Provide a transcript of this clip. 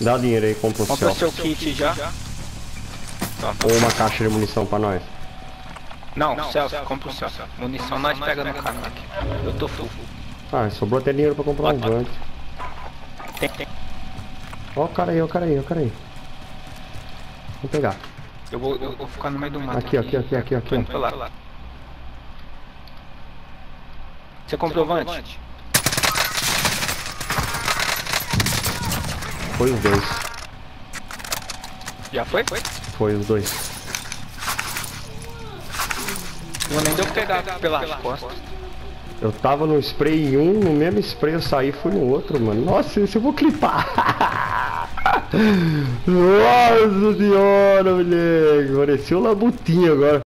Dá dinheiro aí, compra o Compra céu. o seu kit já. Tá. Ou uma caixa de munição pra nós. Não, Celso, compra o Celso. Munição nós pega no caminho aqui. Eu tô full. Ah, sobrou até dinheiro pra comprar um vante. Tem, tem. Ó o cara aí, ó o cara aí, ó o cara aí. Vou pegar. Eu vou, eu vou ficar no meio do mato. Aqui, aqui, aqui, aqui, aqui, Tô indo pra lá. Você comprou vante? Foi os dois. Já foi? Foi. Foi os dois. Não nem deu pegar pelas costas. Eu tava no spray em um, no mesmo spray eu saí e fui no outro, mano. Nossa, isso eu vou clipar. Nossa senhora, moleque. Parecia um labutinho agora.